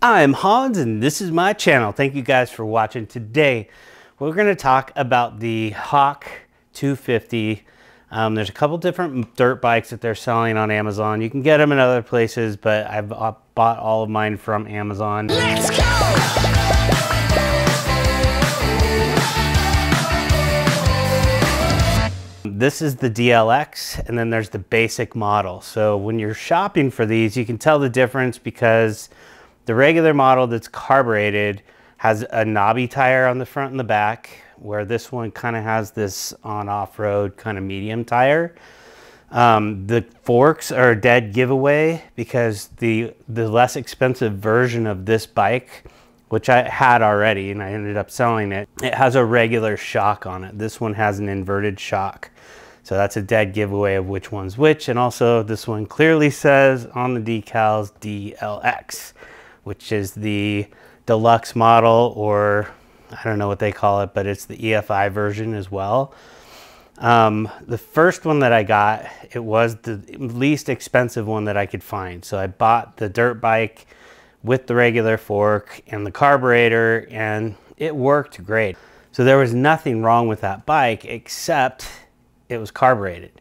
I'm Hanz and this is my channel. Thank you guys for watching. Today we're going to talk about the Hawk 250. Um, there's a couple different dirt bikes that they're selling on Amazon. You can get them in other places, but I've bought all of mine from Amazon. Let's go! This is the DLX and then there's the basic model. So when you're shopping for these, you can tell the difference because the regular model that's carbureted has a knobby tire on the front and the back, where this one kind of has this on off-road kind of medium tire. Um, the forks are a dead giveaway because the the less expensive version of this bike, which I had already and I ended up selling it, it has a regular shock on it. This one has an inverted shock. So that's a dead giveaway of which one's which. And also this one clearly says on the decals DLX, which is the deluxe model or I don't know what they call it, but it's the EFI version as well. Um, the first one that I got, it was the least expensive one that I could find. So I bought the dirt bike with the regular fork and the carburetor and it worked great. So there was nothing wrong with that bike except it was carbureted.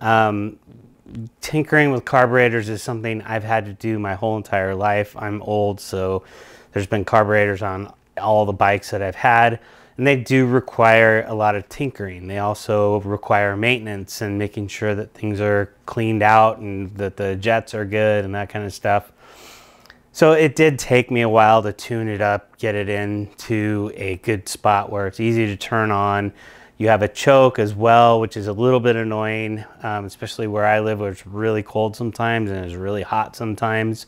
Um, tinkering with carburetors is something I've had to do my whole entire life. I'm old, so there's been carburetors on all the bikes that I've had, and they do require a lot of tinkering. They also require maintenance and making sure that things are cleaned out and that the jets are good and that kind of stuff. So it did take me a while to tune it up, get it into a good spot where it's easy to turn on, you have a choke as well, which is a little bit annoying, um, especially where I live where it's really cold sometimes and it's really hot sometimes.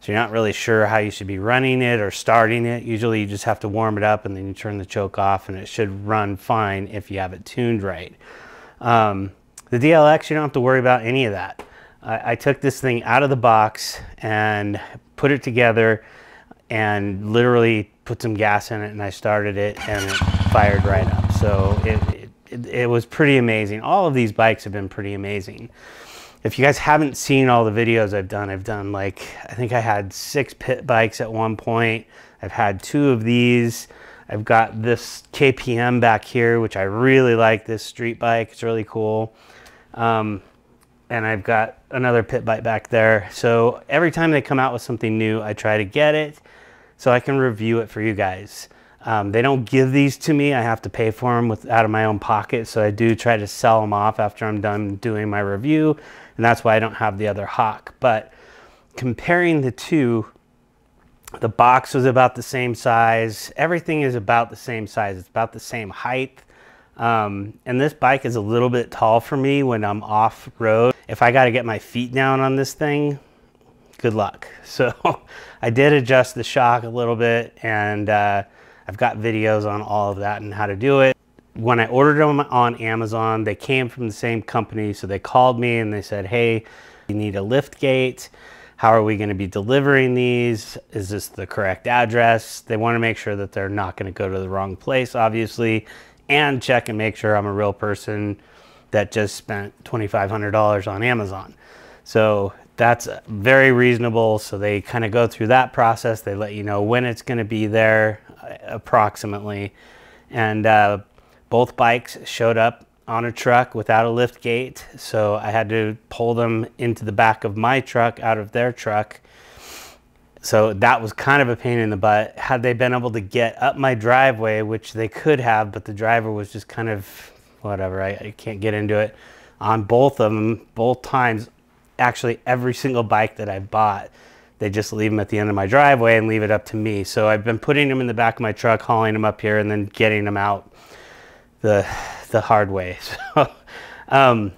So you're not really sure how you should be running it or starting it. Usually you just have to warm it up and then you turn the choke off and it should run fine if you have it tuned right. Um, the DLX, you don't have to worry about any of that. I, I took this thing out of the box and put it together and literally put some gas in it and I started it and it fired right up. So it, it, it, was pretty amazing. All of these bikes have been pretty amazing. If you guys haven't seen all the videos I've done, I've done like, I think I had six pit bikes at one point. I've had two of these. I've got this KPM back here, which I really like this street bike. It's really cool. Um, and I've got another pit bike back there. So every time they come out with something new, I try to get it so I can review it for you guys. Um, they don't give these to me. I have to pay for them with, out of my own pocket. So I do try to sell them off after I'm done doing my review. And that's why I don't have the other Hawk. But comparing the two, the box was about the same size. Everything is about the same size. It's about the same height. Um, and this bike is a little bit tall for me when I'm off road. If I got to get my feet down on this thing, good luck. So I did adjust the shock a little bit and uh, I've got videos on all of that and how to do it. When I ordered them on Amazon, they came from the same company. So they called me and they said, hey, you need a lift gate. How are we going to be delivering these? Is this the correct address? They want to make sure that they're not going to go to the wrong place, obviously, and check and make sure I'm a real person that just spent $2,500 on Amazon. So that's very reasonable. So they kind of go through that process. They let you know when it's going to be there uh, approximately. And uh, both bikes showed up on a truck without a lift gate. So I had to pull them into the back of my truck out of their truck. So that was kind of a pain in the butt. Had they been able to get up my driveway, which they could have, but the driver was just kind of whatever. I, I can't get into it. On both of them, both times, actually every single bike that I've bought, they just leave them at the end of my driveway and leave it up to me. So I've been putting them in the back of my truck, hauling them up here, and then getting them out the the hard way. So, um,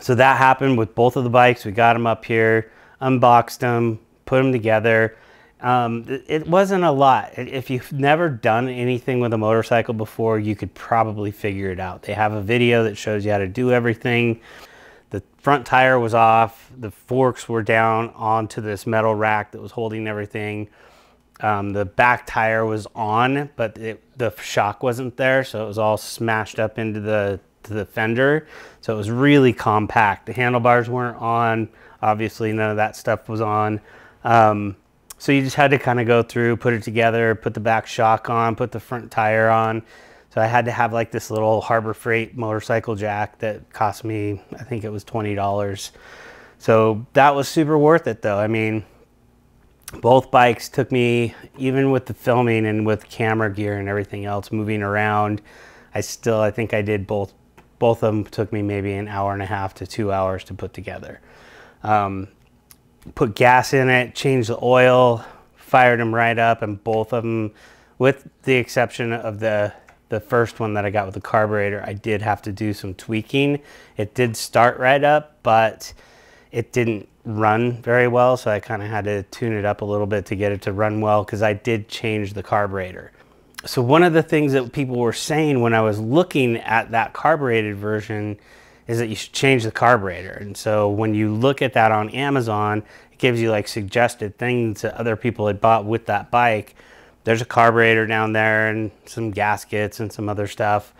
so that happened with both of the bikes. We got them up here, unboxed them, put them together. Um, it wasn't a lot. If you've never done anything with a motorcycle before, you could probably figure it out. They have a video that shows you how to do everything. The front tire was off. The forks were down onto this metal rack that was holding everything. Um, the back tire was on, but it, the shock wasn't there, so it was all smashed up into the the fender. So it was really compact. The handlebars weren't on. Obviously, none of that stuff was on. Um, So you just had to kind of go through, put it together, put the back shock on, put the front tire on. So I had to have like this little Harbor Freight motorcycle jack that cost me, I think it was $20. So that was super worth it though. I mean, both bikes took me, even with the filming and with camera gear and everything else, moving around, I still, I think I did both, both of them took me maybe an hour and a half to two hours to put together. Um, put gas in it, changed the oil, fired them right up, and both of them, with the exception of the the first one that I got with the carburetor, I did have to do some tweaking. It did start right up, but it didn't run very well, so I kind of had to tune it up a little bit to get it to run well because I did change the carburetor. So one of the things that people were saying when I was looking at that carbureted version is that you should change the carburetor. And so when you look at that on Amazon, it gives you like suggested things that other people had bought with that bike. There's a carburetor down there and some gaskets and some other stuff.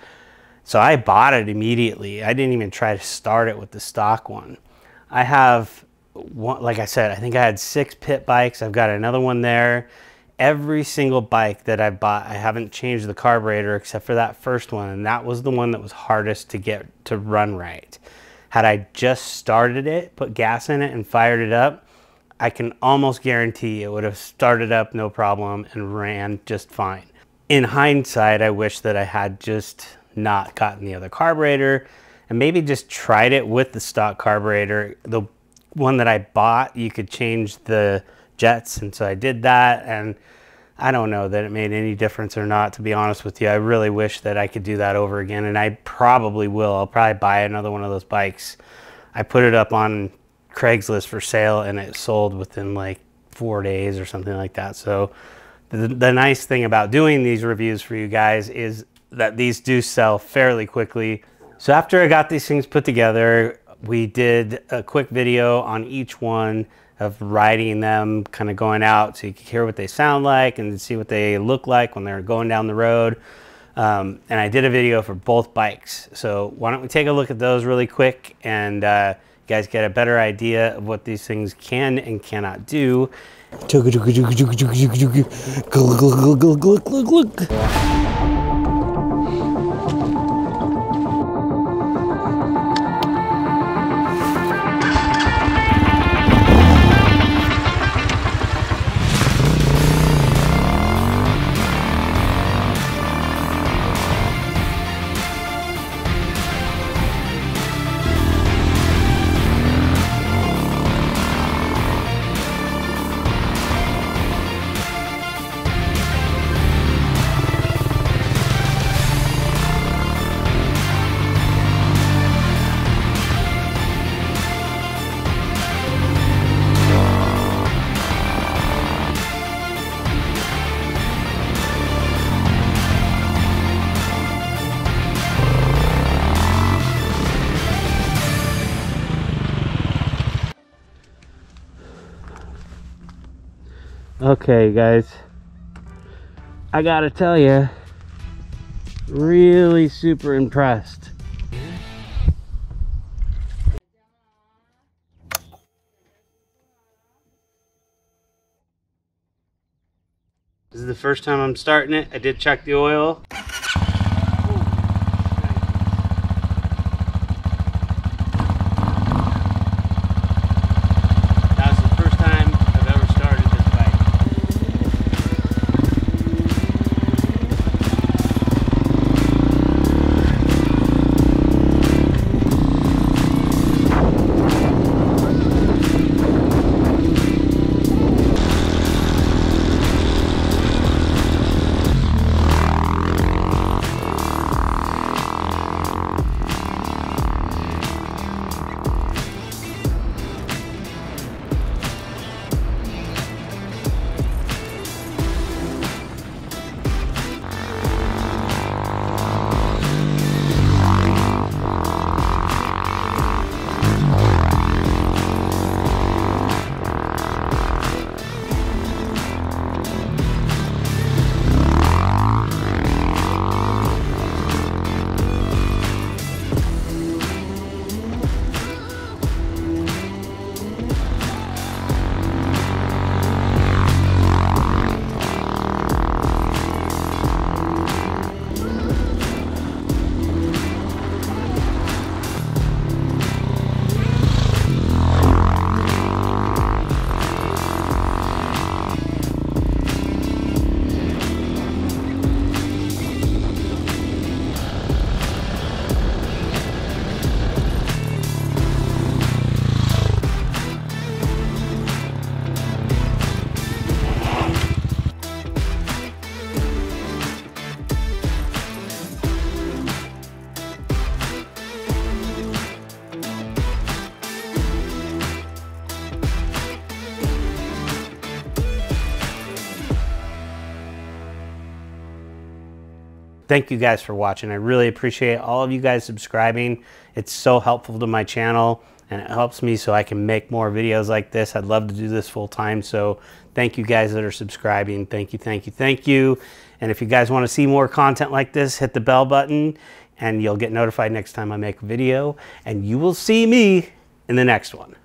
So I bought it immediately. I didn't even try to start it with the stock one. I have, one, like I said, I think I had six pit bikes. I've got another one there every single bike that I bought, I haven't changed the carburetor except for that first one. And that was the one that was hardest to get to run right. Had I just started it, put gas in it and fired it up, I can almost guarantee it would have started up no problem and ran just fine. In hindsight, I wish that I had just not gotten the other carburetor and maybe just tried it with the stock carburetor. The one that I bought, you could change the jets. And so I did that. And I don't know that it made any difference or not, to be honest with you. I really wish that I could do that over again. And I probably will. I'll probably buy another one of those bikes. I put it up on Craigslist for sale and it sold within like four days or something like that. So the, the nice thing about doing these reviews for you guys is that these do sell fairly quickly. So after I got these things put together, we did a quick video on each one of riding them, kind of going out so you can hear what they sound like and see what they look like when they're going down the road. Um, and I did a video for both bikes. So why don't we take a look at those really quick and uh, guys get a better idea of what these things can and cannot do. Okay, guys. I gotta tell you, really super impressed. This is the first time I'm starting it. I did check the oil. Thank you guys for watching. I really appreciate all of you guys subscribing. It's so helpful to my channel and it helps me so I can make more videos like this. I'd love to do this full time. So thank you guys that are subscribing. Thank you, thank you, thank you. And if you guys want to see more content like this, hit the bell button and you'll get notified next time I make a video and you will see me in the next one.